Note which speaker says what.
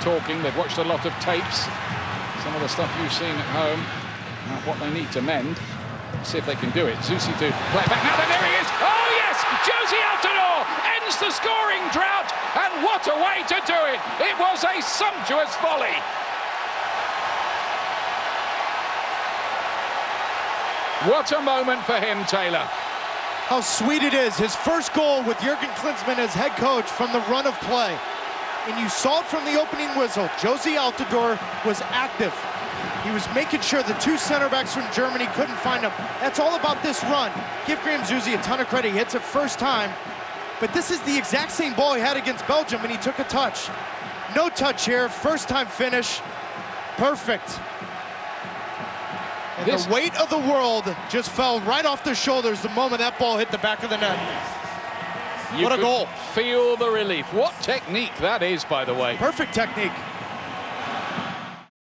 Speaker 1: talking. They've watched a lot of tapes. Some of the stuff you've seen at home. what they need to mend. See if they can do it. Zusi to play back. Now there he is. Oh yes, Jozy Altidore ends the scoring drought. And what a way to do it. It was a sumptuous volley. What a moment for him, Taylor.
Speaker 2: How sweet it is. His first goal with Jurgen Klinsmann as head coach from the run of play. And you saw it from the opening whistle. Jozy Altidore was active. He was making sure the two center backs from Germany couldn't find him. That's all about this run. Give Graham Zusi a ton of credit. He hits it first time. But this is the exact same ball he had against Belgium and he took a touch. No touch here, first time finish. Perfect. And this... the weight of the world just fell right off their shoulders the moment that ball hit the back of the net.
Speaker 1: You what a goal. Feel the relief. What technique that is, by the way.
Speaker 2: Perfect technique.